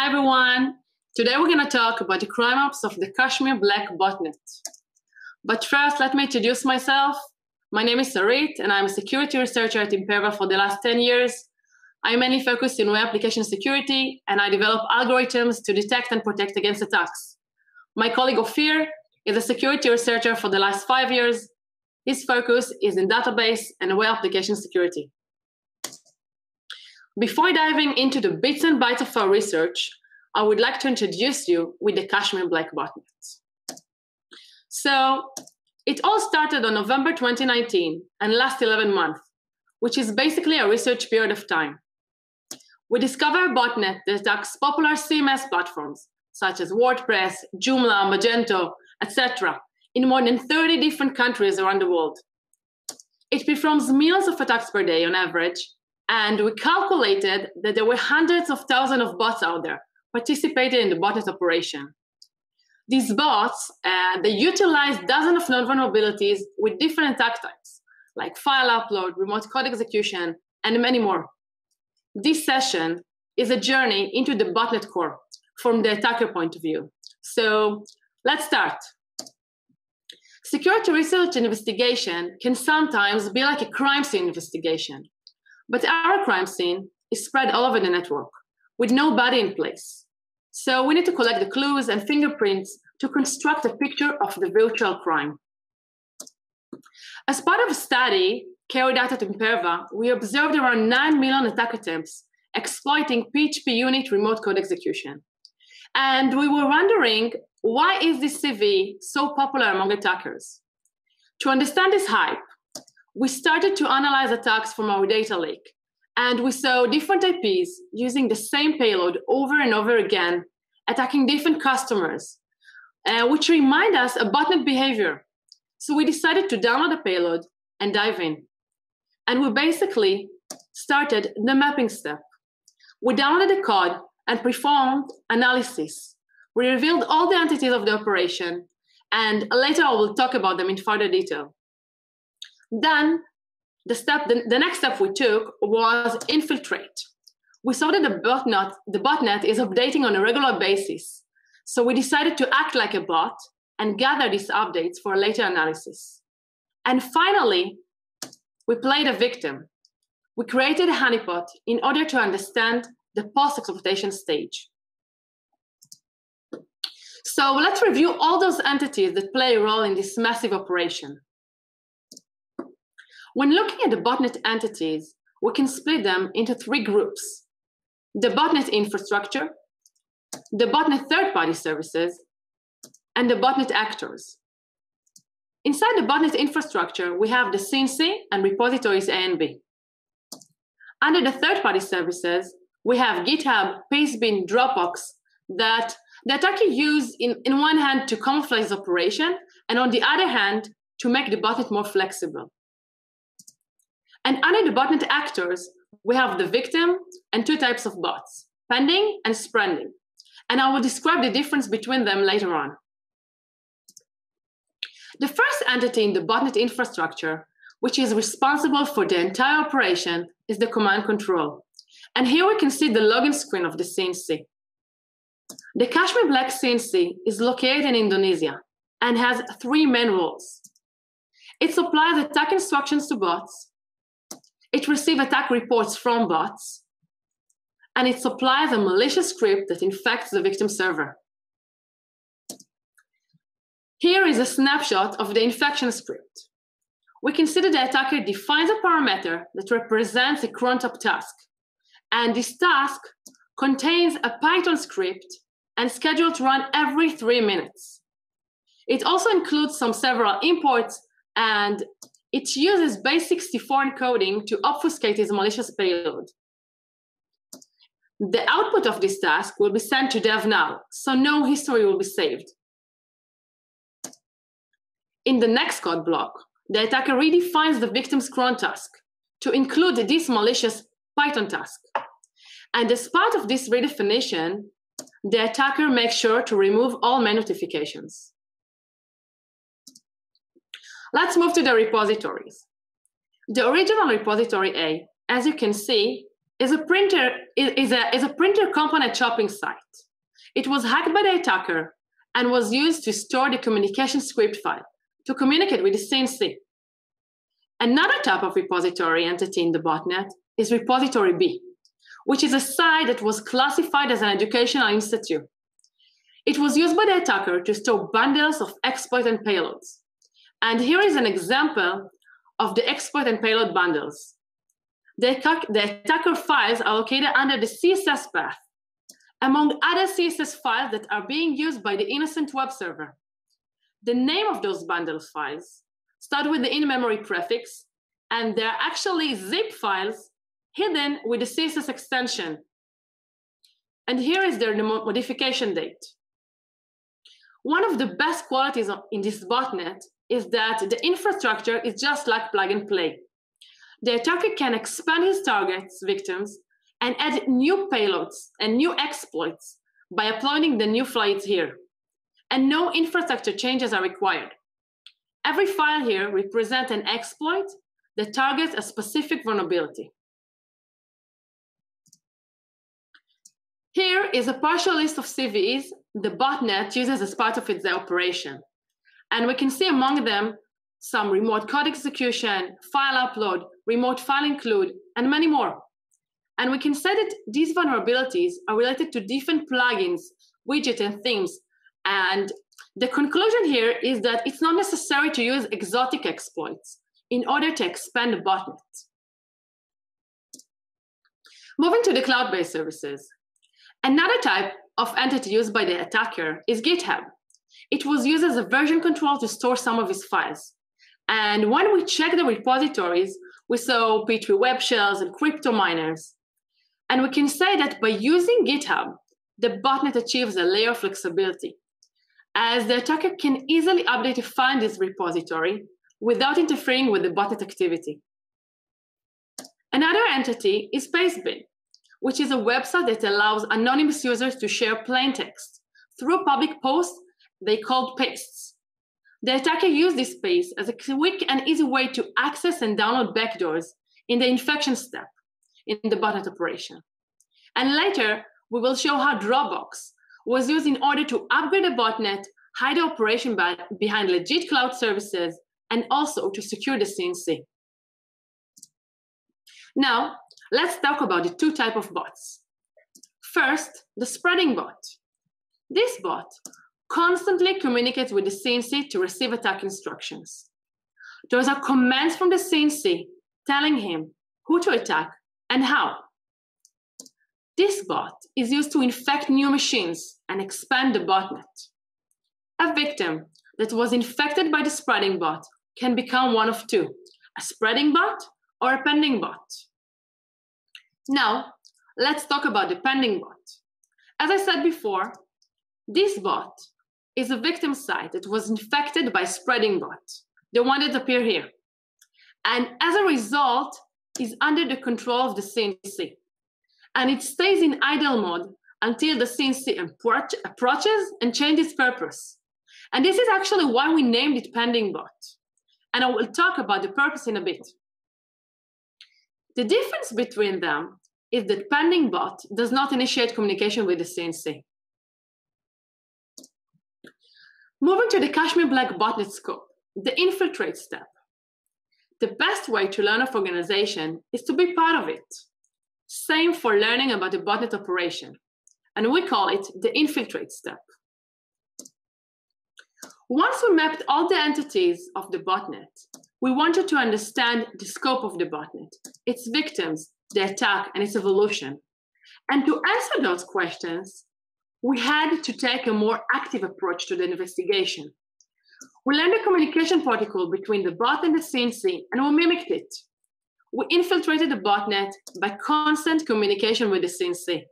Hi everyone. Today we're going to talk about the crime ops of the Kashmir Black botnet. But first, let me introduce myself. My name is Sarit, and I'm a security researcher at Imperva for the last 10 years. I mainly focus in web application security, and I develop algorithms to detect and protect against attacks. My colleague Ofir is a security researcher for the last five years. His focus is in database and web application security. Before diving into the bits and bytes of our research, I would like to introduce you with the Kashmir Black botnet. So, it all started on November 2019 and last 11 months, which is basically a research period of time. We discovered a botnet that attacks popular CMS platforms such as WordPress, Joomla, Magento, etc., in more than 30 different countries around the world. It performs millions of attacks per day on average, and we calculated that there were hundreds of thousands of bots out there participating in the botnet operation. These bots, uh, they utilize dozens of known vulnerabilities with different attack types, like file upload, remote code execution, and many more. This session is a journey into the botnet core from the attacker point of view. So let's start. Security research and investigation can sometimes be like a crime scene investigation, but our crime scene is spread all over the network with no body in place. So we need to collect the clues and fingerprints to construct a picture of the virtual crime. As part of a study carried out at Imperva, we observed around 9 million attack attempts exploiting PHP unit remote code execution. And we were wondering why is this CV so popular among attackers? To understand this hype, we started to analyze attacks from our data lake and we saw different IPs using the same payload over and over again, attacking different customers, uh, which remind us of botnet behavior. So we decided to download the payload and dive in. And we basically started the mapping step. We downloaded the code and performed analysis. We revealed all the entities of the operation, and later I will talk about them in further detail. Then the step the, the next step we took was infiltrate. We saw that the botnet the botnet is updating on a regular basis. So we decided to act like a bot and gather these updates for later analysis. And finally we played a victim. We created a honeypot in order to understand the post exploitation stage. So let's review all those entities that play a role in this massive operation when looking at the botnet entities, we can split them into three groups the botnet infrastructure, the botnet third party services, and the botnet actors. Inside the botnet infrastructure, we have the CNC and repositories A and B. Under the third party services, we have GitHub, Pastebin, Dropbox that the attacker use in, in one hand to camouflage operation, and on the other hand, to make the botnet more flexible. And under the botnet actors, we have the victim and two types of bots, pending and spreading. And I will describe the difference between them later on. The first entity in the botnet infrastructure, which is responsible for the entire operation, is the command control. And here we can see the login screen of the CNC. The Kashmir Black CNC is located in Indonesia and has three main roles. It supplies attack instructions to bots, it receives attack reports from bots, and it supplies a malicious script that infects the victim server. Here is a snapshot of the infection script. We can see that the attacker defines a parameter that represents a crontab task, and this task contains a Python script and scheduled to run every three minutes. It also includes some several imports and it uses base64 encoding to obfuscate its malicious payload. The output of this task will be sent to DevNull, so no history will be saved. In the next code block, the attacker redefines the victim's cron task to include this malicious Python task. And as part of this redefinition, the attacker makes sure to remove all main notifications. Let's move to the repositories. The original repository A, as you can see, is a printer is a, is a printer component shopping site. It was hacked by the attacker and was used to store the communication script file to communicate with the CNC. Another type of repository entity in the botnet is repository B, which is a site that was classified as an educational institute. It was used by the attacker to store bundles of exploit and payloads. And here is an example of the exploit and payload bundles. The, attack, the attacker files are located under the CSS path, among other CSS files that are being used by the innocent web server. The name of those bundles files start with the in-memory prefix, and they're actually zip files hidden with the CSS extension. And here is their modification date. One of the best qualities in this botnet is that the infrastructure is just like plug and play. The attacker can expand his targets, victims, and add new payloads and new exploits by uploading the new flights here. And no infrastructure changes are required. Every file here represents an exploit that targets a specific vulnerability. Here is a partial list of CVEs the botnet uses as part of its operation. And we can see among them some remote code execution, file upload, remote file include, and many more. And we can say that these vulnerabilities are related to different plugins, widgets, and themes. And the conclusion here is that it's not necessary to use exotic exploits in order to expand the botnet. Moving to the cloud-based services. Another type of entity used by the attacker is GitHub. It was used as a version control to store some of his files. And when we checked the repositories, we saw PHP web shells and crypto miners. And we can say that by using GitHub, the botnet achieves a layer of flexibility, as the attacker can easily update and find this repository without interfering with the botnet activity. Another entity is Pastebin, which is a website that allows anonymous users to share plain text through public posts they called pastes. The attacker used this paste as a quick and easy way to access and download backdoors in the infection step in the botnet operation. And later, we will show how Dropbox was used in order to upgrade the botnet, hide the operation behind legit cloud services, and also to secure the CNC. Now, let's talk about the two type of bots. First, the spreading bot. This bot constantly communicates with the CNC to receive attack instructions. Those are commands from the CNC telling him who to attack and how. This bot is used to infect new machines and expand the botnet. A victim that was infected by the spreading bot can become one of two a spreading bot or a pending bot. Now, let's talk about the pending bot. As I said before, this bot is a victim site that was infected by spreading bot, the one that appear here. And as a result, is under the control of the CNC. And it stays in idle mode until the CNC approach, approaches and changes purpose. And this is actually why we named it pending bot. And I will talk about the purpose in a bit. The difference between them is that pending bot does not initiate communication with the CNC. Moving to the Kashmir Black botnet scope, the infiltrate step. The best way to learn of organization is to be part of it. Same for learning about the botnet operation, and we call it the infiltrate step. Once we mapped all the entities of the botnet, we wanted to understand the scope of the botnet, its victims, the attack, and its evolution. And to answer those questions, we had to take a more active approach to the investigation. We learned the communication protocol between the bot and the CNC, and we mimicked it. We infiltrated the botnet by constant communication with the CNC.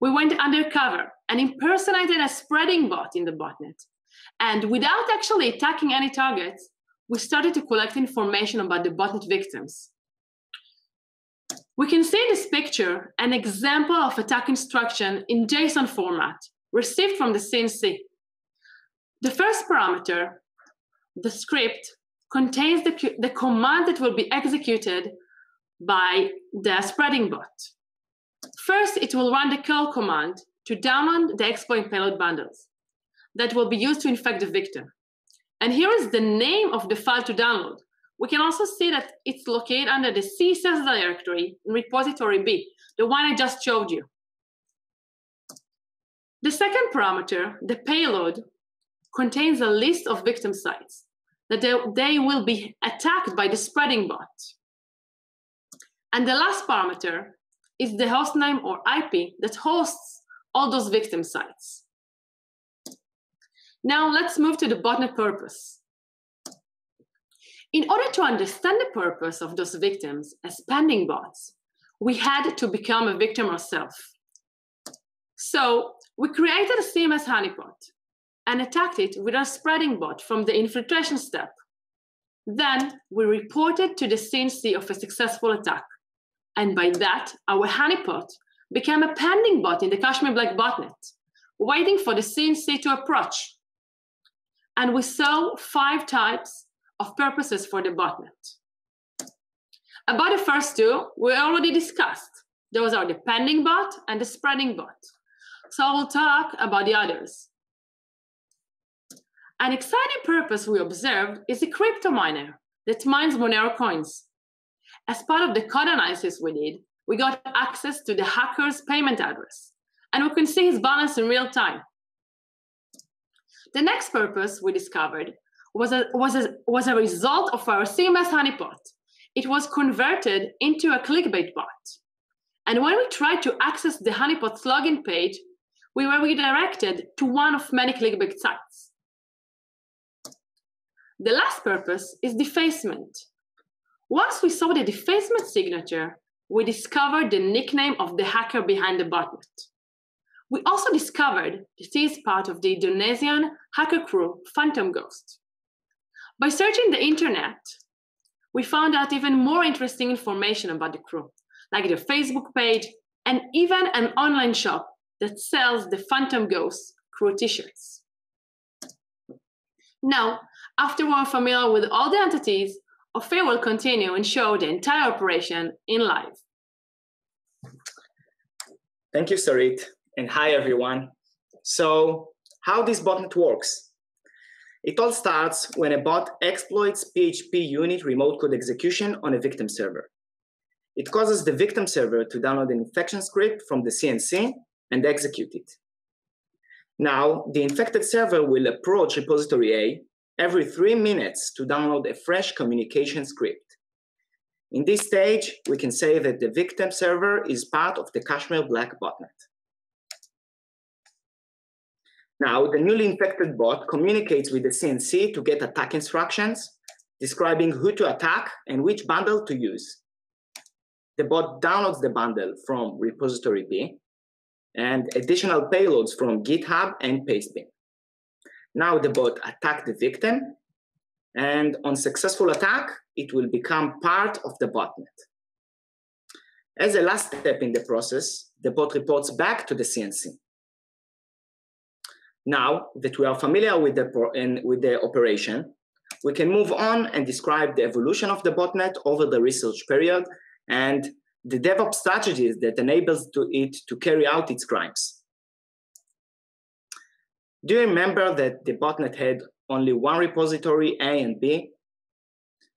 We went undercover and impersonated a spreading bot in the botnet. And without actually attacking any targets, we started to collect information about the botnet victims. We can see in this picture an example of attack instruction in JSON format received from the CNC. The first parameter, the script, contains the, the command that will be executed by the spreading bot. First, it will run the curl command to download the exploit payload bundles that will be used to infect the victim. And here is the name of the file to download. We can also see that it's located under the CSS directory in repository B, the one I just showed you. The second parameter, the payload, contains a list of victim sites that they, they will be attacked by the spreading bot. And the last parameter is the hostname or IP that hosts all those victim sites. Now let's move to the botnet purpose. In order to understand the purpose of those victims as pending bots, we had to become a victim ourselves. So we created a CMS honeypot and attacked it with our spreading bot from the infiltration step. Then we reported to the CNC of a successful attack. And by that, our honeypot became a pending bot in the Kashmir Black botnet, waiting for the CNC to approach. And we saw five types of purposes for the botnet. About the first two, we already discussed. Those are the pending bot and the spreading bot. So I will talk about the others. An exciting purpose we observed is a crypto miner that mines Monero coins. As part of the code analysis we did, we got access to the hacker's payment address, and we can see his balance in real time. The next purpose we discovered was a, was a, was a result of our CMS honeypot. It was converted into a clickbait bot. And when we tried to access the honeypot's login page, we were redirected to one of many clickbait sites. The last purpose is defacement. Once we saw the defacement signature, we discovered the nickname of the hacker behind the botnet. We also discovered that he is part of the Indonesian hacker crew Phantom Ghost. By searching the internet, we found out even more interesting information about the crew, like their Facebook page and even an online shop that sells the Phantom Ghost crew t shirts. Now, after we're familiar with all the entities, Ofir will continue and show the entire operation in live. Thank you, Sarit and hi everyone. So how this botnet works? It all starts when a bot exploits PHP unit remote code execution on a victim server. It causes the victim server to download an infection script from the CNC and execute it. Now, the infected server will approach repository A every three minutes to download a fresh communication script. In this stage, we can say that the victim server is part of the Kashmir Black botnet. Now, the newly infected bot communicates with the CNC to get attack instructions, describing who to attack and which bundle to use. The bot downloads the bundle from repository B and additional payloads from GitHub and Pastebin. Now the bot attacks the victim, and on successful attack, it will become part of the botnet. As a last step in the process, the bot reports back to the CNC. Now that we are familiar with the, in, with the operation, we can move on and describe the evolution of the botnet over the research period and the DevOps strategies that enables to it to carry out its crimes. Do you remember that the botnet had only one repository, A and B?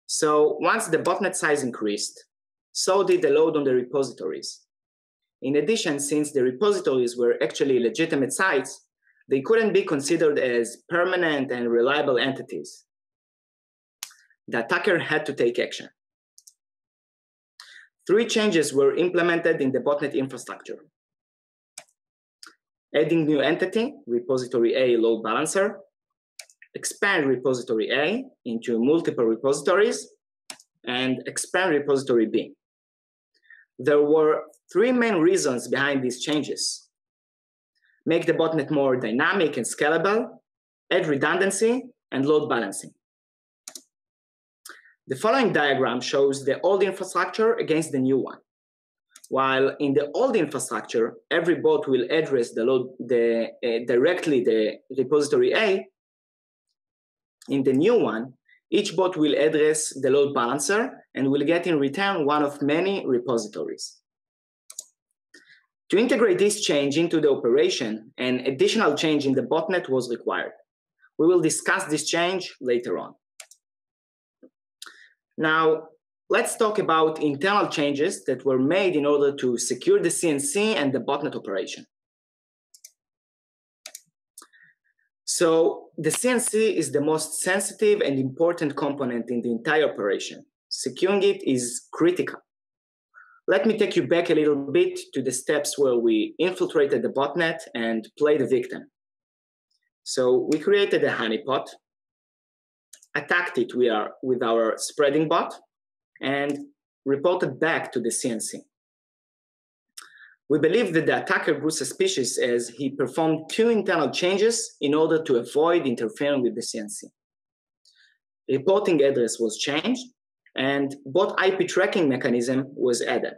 So once the botnet size increased, so did the load on the repositories. In addition, since the repositories were actually legitimate sites, they couldn't be considered as permanent and reliable entities. The attacker had to take action. Three changes were implemented in the botnet infrastructure. Adding new entity, repository A load balancer, expand repository A into multiple repositories, and expand repository B. There were three main reasons behind these changes make the botnet more dynamic and scalable, add redundancy, and load balancing. The following diagram shows the old infrastructure against the new one. While in the old infrastructure, every bot will address the load the, uh, directly the repository A, in the new one, each bot will address the load balancer and will get in return one of many repositories. To integrate this change into the operation, an additional change in the botnet was required. We will discuss this change later on. Now, let's talk about internal changes that were made in order to secure the CNC and the botnet operation. So the CNC is the most sensitive and important component in the entire operation. Securing it is critical. Let me take you back a little bit to the steps where we infiltrated the botnet and played the victim. So we created a honeypot, attacked it with our, with our spreading bot, and reported back to the CNC. We believe that the attacker grew suspicious as he performed two internal changes in order to avoid interfering with the CNC. Reporting address was changed, and bot IP tracking mechanism was added.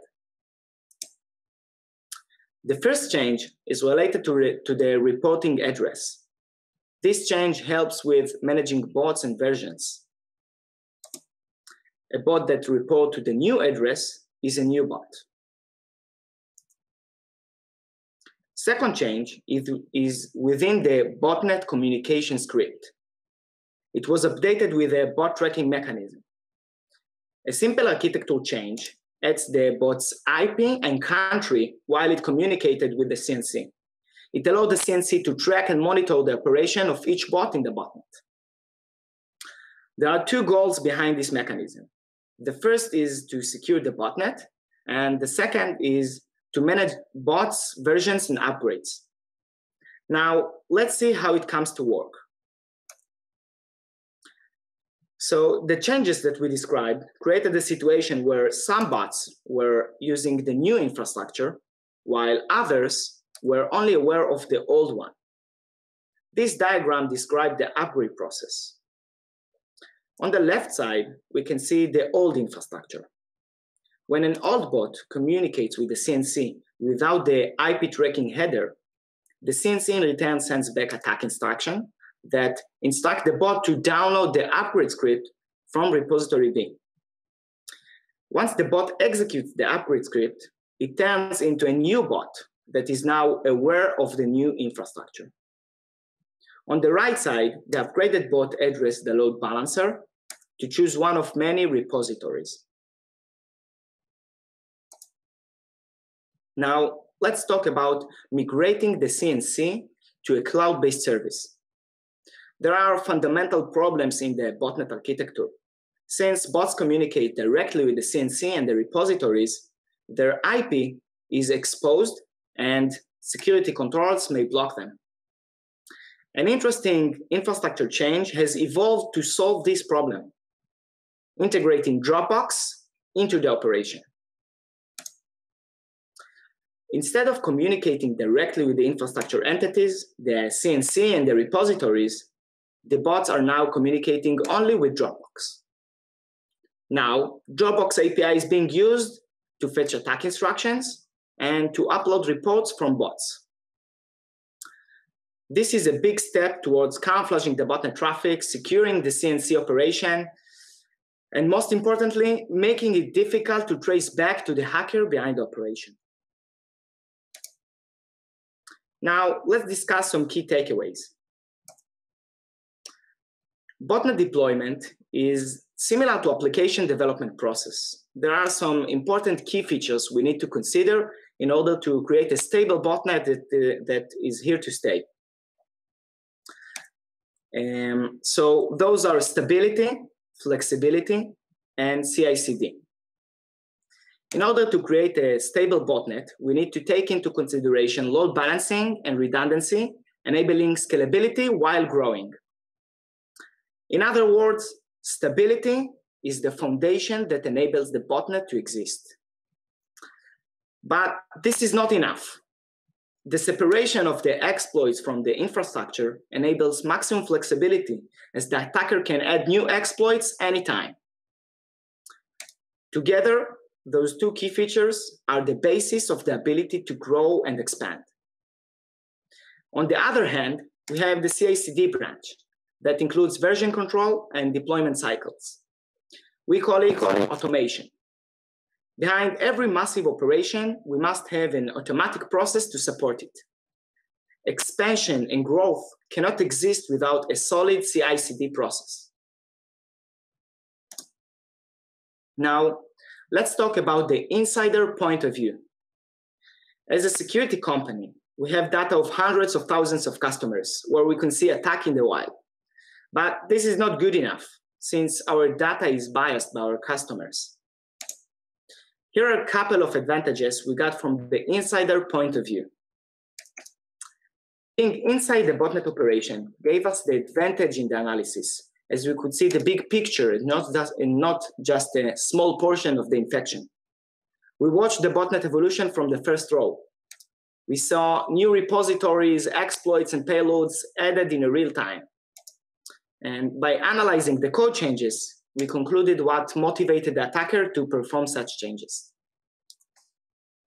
The first change is related to, re to the reporting address. This change helps with managing bots and versions. A bot that report to the new address is a new bot. Second change is, is within the botnet communication script. It was updated with a bot tracking mechanism. A simple architectural change adds the bot's IP and country while it communicated with the CNC. It allowed the CNC to track and monitor the operation of each bot in the botnet. There are two goals behind this mechanism. The first is to secure the botnet, and the second is to manage bots, versions, and upgrades. Now, let's see how it comes to work. So the changes that we described created a situation where some bots were using the new infrastructure, while others were only aware of the old one. This diagram describes the upgrade process. On the left side, we can see the old infrastructure. When an old bot communicates with the CNC without the IP tracking header, the CNC in return sends back attack instruction that instruct the bot to download the upgrade script from repository B. Once the bot executes the upgrade script, it turns into a new bot that is now aware of the new infrastructure. On the right side, the upgraded bot addresses the load balancer to choose one of many repositories. Now, let's talk about migrating the CNC to a cloud-based service there are fundamental problems in the botnet architecture. Since bots communicate directly with the CNC and the repositories, their IP is exposed and security controls may block them. An interesting infrastructure change has evolved to solve this problem, integrating Dropbox into the operation. Instead of communicating directly with the infrastructure entities, the CNC and the repositories, the bots are now communicating only with Dropbox. Now, Dropbox API is being used to fetch attack instructions and to upload reports from bots. This is a big step towards camouflaging the botnet traffic, securing the CNC operation, and most importantly, making it difficult to trace back to the hacker behind the operation. Now, let's discuss some key takeaways. Botnet deployment is similar to application development process. There are some important key features we need to consider in order to create a stable botnet that, uh, that is here to stay. Um, so those are stability, flexibility, and CI/CD. In order to create a stable botnet, we need to take into consideration load balancing and redundancy, enabling scalability while growing. In other words, stability is the foundation that enables the botnet to exist. But this is not enough. The separation of the exploits from the infrastructure enables maximum flexibility as the attacker can add new exploits anytime. Together, those two key features are the basis of the ability to grow and expand. On the other hand, we have the CI/CD branch, that includes version control and deployment cycles. We call it automation. Behind every massive operation, we must have an automatic process to support it. Expansion and growth cannot exist without a solid CI CD process. Now, let's talk about the insider point of view. As a security company, we have data of hundreds of thousands of customers where we can see attack in the wild. But this is not good enough since our data is biased by our customers. Here are a couple of advantages we got from the insider point of view. Being inside the botnet operation gave us the advantage in the analysis, as we could see the big picture and not, just, not just a small portion of the infection. We watched the botnet evolution from the first row. We saw new repositories, exploits, and payloads added in real time. And by analyzing the code changes, we concluded what motivated the attacker to perform such changes.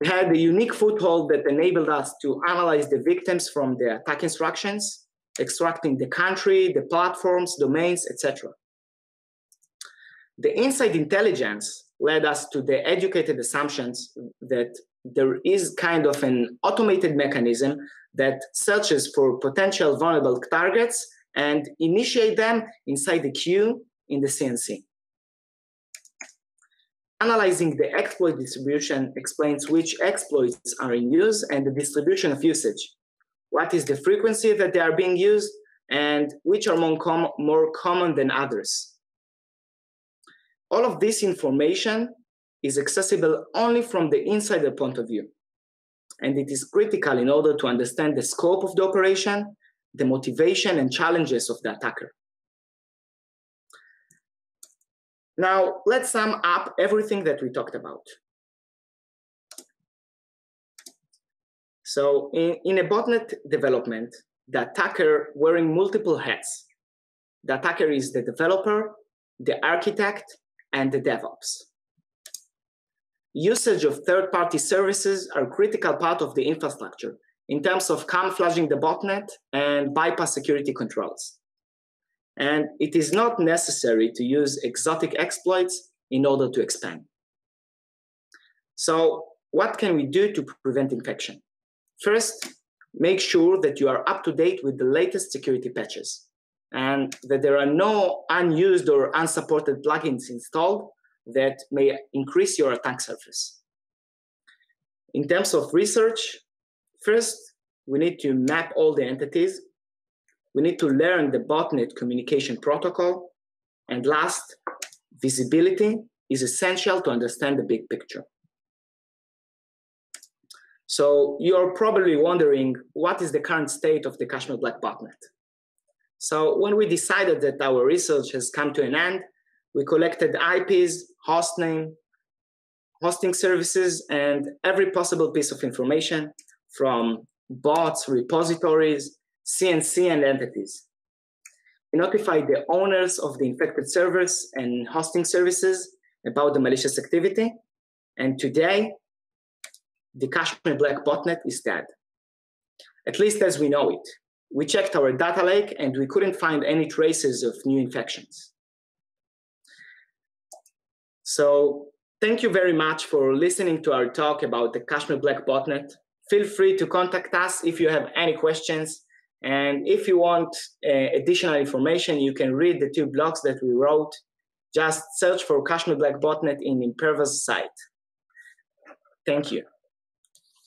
We had a unique foothold that enabled us to analyze the victims from the attack instructions, extracting the country, the platforms, domains, etc. The inside intelligence led us to the educated assumptions that there is kind of an automated mechanism that searches for potential vulnerable targets and initiate them inside the queue in the CNC. Analyzing the exploit distribution explains which exploits are in use and the distribution of usage. What is the frequency that they are being used and which are more, com more common than others. All of this information is accessible only from the insider point of view. And it is critical in order to understand the scope of the operation, the motivation and challenges of the attacker. Now, let's sum up everything that we talked about. So in, in a botnet development, the attacker wearing multiple hats. The attacker is the developer, the architect, and the DevOps. Usage of third-party services are a critical part of the infrastructure in terms of camouflaging the botnet and bypass security controls. And it is not necessary to use exotic exploits in order to expand. So, what can we do to prevent infection? First, make sure that you are up to date with the latest security patches and that there are no unused or unsupported plugins installed that may increase your attack surface. In terms of research, first, we need to map all the entities we need to learn the botnet communication protocol. And last, visibility is essential to understand the big picture. So you're probably wondering, what is the current state of the Kashmir Black botnet? So when we decided that our research has come to an end, we collected IPs, hostname, hosting services, and every possible piece of information from bots, repositories, CNC and entities. We notified the owners of the infected servers and hosting services about the malicious activity. And today, the Kashmir Black botnet is dead, at least as we know it. We checked our data lake and we couldn't find any traces of new infections. So, thank you very much for listening to our talk about the Kashmir Black botnet. Feel free to contact us if you have any questions and if you want uh, additional information, you can read the two blogs that we wrote. Just search for Kashmir Black Botnet in Imperva's site. Thank you.